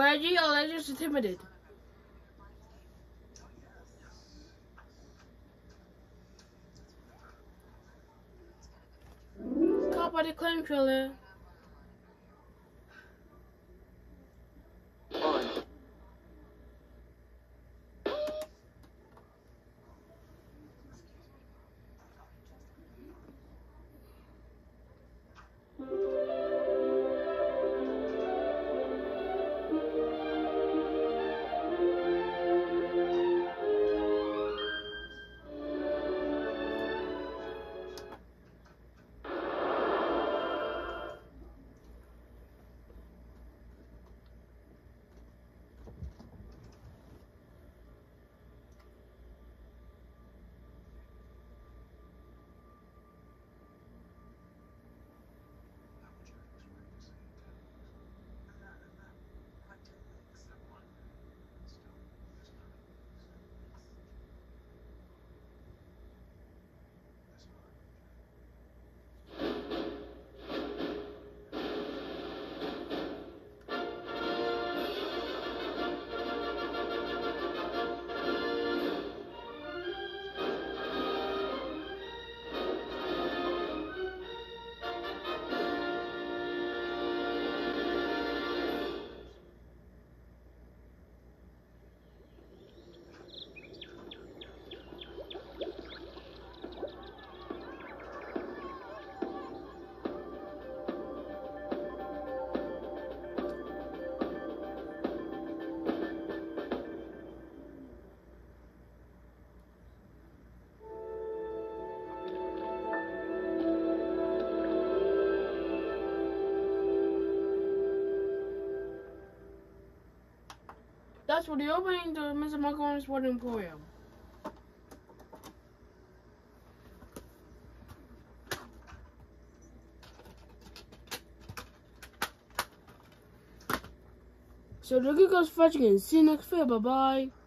Reggie, or they just intimidated? Caught by the claim trailer. That's for the opening to Mr. Magorium's World Emporium. So the good goes fetching. See you next video. Bye bye.